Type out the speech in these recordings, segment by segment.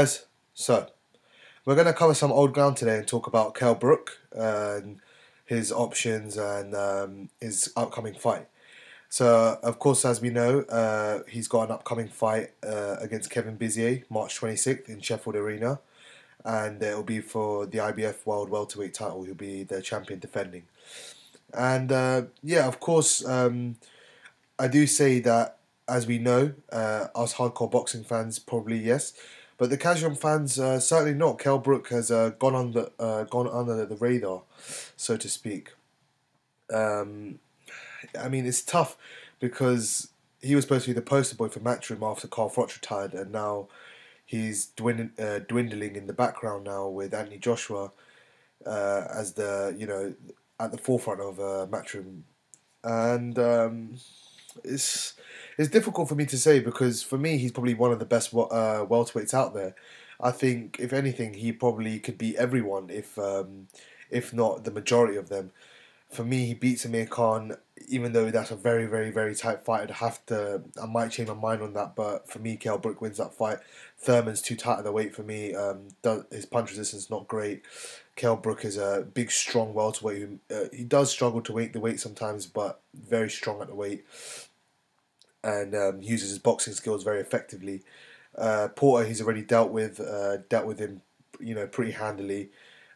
As so, we're going to cover some old ground today and talk about Kell Brook and his options and um, his upcoming fight. So, of course, as we know, uh, he's got an upcoming fight uh, against Kevin Bizier, March 26th in Sheffield Arena, and it'll be for the IBF World Welterweight title. He'll be the champion defending. And uh, yeah, of course, um, I do say that, as we know, uh, us hardcore boxing fans probably yes, but the casual fans, uh, certainly not. Kell Brook has uh, gone under uh, gone under the radar, so to speak. Um, I mean, it's tough because he was supposed to be the poster boy for Matchroom after Carl Froch retired, and now he's dwindling, uh, dwindling in the background now with Anthony Joshua uh, as the you know at the forefront of uh, Matchroom, and um, it's it's difficult for me to say because for me he's probably one of the best uh, welterweights out there. I think if anything he probably could beat everyone if um, if not the majority of them. For me, he beats Amir Khan, even though that's a very, very, very tight fight. I'd have to, I might change my mind on that, but for me, Kell Brook wins that fight. Thurman's too tight of the weight for me. Um, does, his punch resistance is not great. Kell Brook is a big, strong welterweight. Who, uh, he does struggle to weight the weight sometimes, but very strong at the weight and um, uses his boxing skills very effectively. Uh, Porter, he's already dealt with, uh, dealt with him, you know, pretty handily.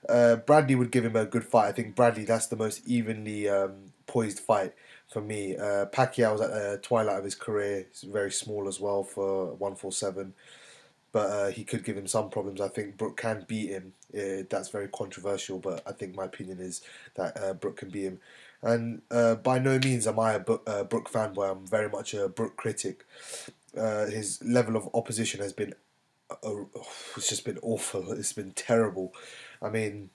Uh, Bradley would give him a good fight. I think Bradley, that's the most evenly um, poised fight for me. Uh, Pacquiao was at the twilight of his career. He's very small as well for 147. But uh, he could give him some problems. I think Brook can beat him. Uh, that's very controversial, but I think my opinion is that uh, Brook can beat him. And uh, by no means am I a Brook, uh, Brook fanboy. I'm very much a Brook critic. Uh, his level of opposition has been, uh, it's just been awful. It's been terrible. I mean,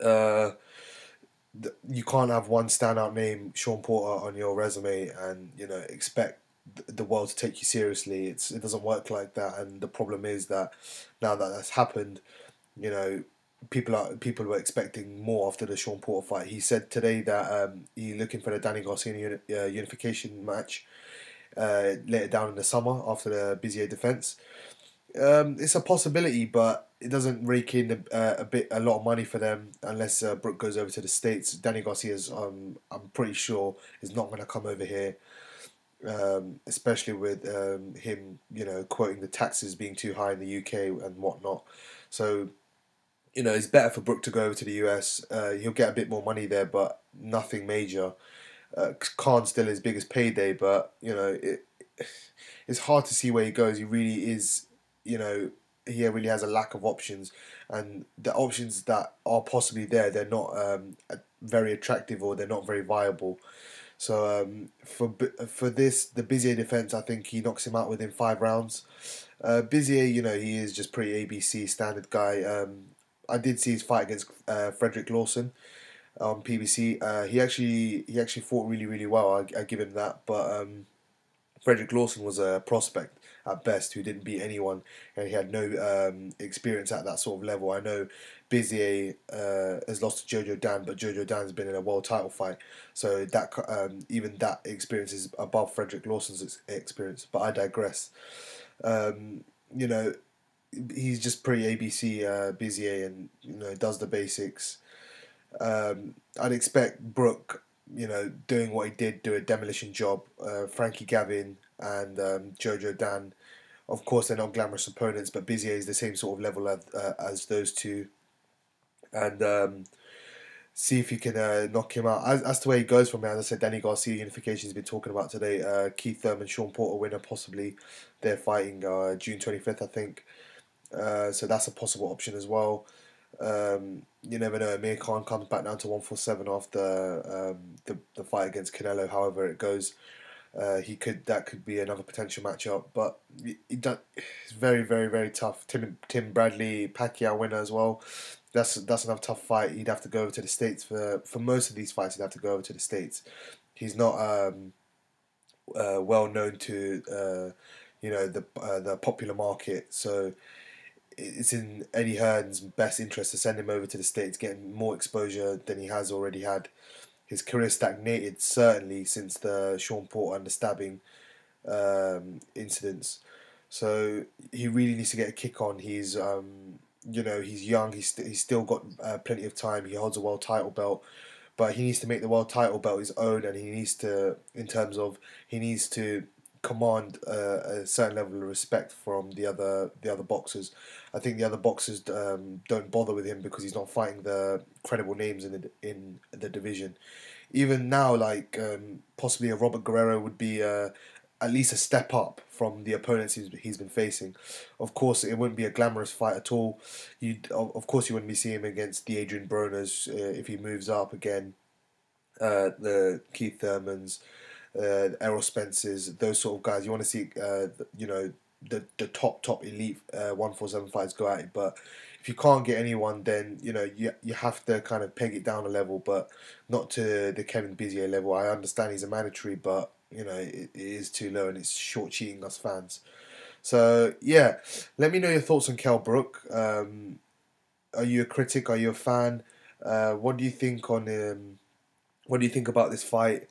you can't have one standout name, Shawn Porter, on your resume, and you know expect the world to take you seriously. It's it doesn't work like that. And the problem is that now that that's happened, you know people are people were expecting more after the Shawn Porter fight. He said today that um, he's looking for the Danny Garcia uni- uh, unification match uh, later down in the summer after the Bizier defense. Um, it's a possibility, but it doesn't rake in a, uh, a bit a lot of money for them unless uh, Brook goes over to the states. Danny Garcia's um, I'm pretty sure is not going to come over here. Um, especially with um, him, you know, quoting the taxes being too high in the UK and whatnot. So you know, it's better for Brook to go over to the US. Uh, he'll get a bit more money there, but nothing major. Uh, Khan's still his biggest payday, but you know, it, it's hard to see where he goes. He really is, you know, he really has a lack of options, and the options that are possibly there, they're not um, very attractive or they're not very viable. So um, for for this, the Bizier defense, I think he knocks him out within five rounds. Uh, Bizier, you know, he is just pretty ABC standard guy. Um, I did see his fight against uh, Frederick Lawson on PBC. Uh, he actually he actually fought really really well. I, I give him that. But um, Frederick Lawson was a prospect at best who didn't beat anyone, and he had no um, experience at that sort of level. I know Bizier uh, has lost to Jojo Dan, but Jojo Dan's been in a world title fight, so that um, even that experience is above Frederick Lawson's experience. But I digress. Um, you know, he's just pretty ABC uh, Bizier and you know does the basics. Um, I'd expect Brook, you know, doing what he did, do a demolition job. Uh, Frankie Gavin and um, Jojo Dan, of course, they're not glamorous opponents, but Bizier is the same sort of level as, uh, as those two, and um, see if you can uh, knock him out. As, as to where he goes from here, as I said, Danny Garcia unification has been talking about today. Uh, Keith Thurman, Shawn Porter winner, possibly. They're fighting uh, June twenty fifth, I think. Uh, so that's a possible option as well. Um, you never know. Amir Khan comes back down to one four seven after um, the fight against Canelo. However it goes, uh, he could that could be another potential matchup. But it's very very very tough. Tim Tim Bradley Pacquiao winner as well. That's that's another tough fight. He'd have to go over to the states for for most of these fights. He'd have to go over to the states. He's not um, uh, well known to uh, you know the uh, the popular market. So it's in Eddie Hearn's best interest to send him over to the States, getting more exposure than he has already had. His career stagnated certainly since the Shawn Porter and the stabbing um, incidents. So he really needs to get a kick on. He's um, you know he's young. He's st- he's still got uh, plenty of time. He holds a world title belt, but he needs to make the world title belt his own, and he needs to in terms of he needs to command uh, a certain level of respect from the other the other boxers. I think the other boxers um, don't bother with him because he's not fighting the credible names in the in the division. Even now, like um, possibly a Robert Guerrero would be uh, at least a step up from the opponents he's, he's been facing. Of course, it wouldn't be a glamorous fight at all. You of course you wouldn't be seeing him against the Adrien Broners uh, if he moves up again. Uh, the Keith Thurmans uh, Errol Spencers, those sort of guys. You want to see, uh, you know, the the top top elite uh, one four seven fights go at it. But if you can't get anyone, then you know you you have to kind of peg it down a level, but not to the Kevin Bizier level. I understand he's a mandatory, but you know it, it is too low and it's short cheating us fans. So yeah, let me know your thoughts on Kell Brook. Um, are you a critic? Are you a fan? Uh, what do you think on um, what do you think about this fight?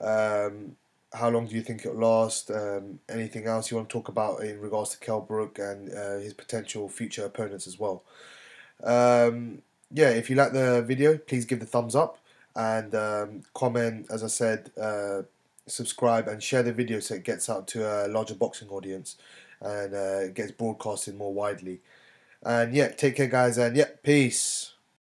Um, how long do you think it'll last? Um, anything else you want to talk about in regards to Kell Brook and uh, his potential future opponents as well? Um, yeah, if you like the video, please give the thumbs up and um, comment. As I said, uh, subscribe and share the video so it gets out to a larger boxing audience and uh, gets broadcasted more widely. And yeah, take care, guys, and yeah, peace.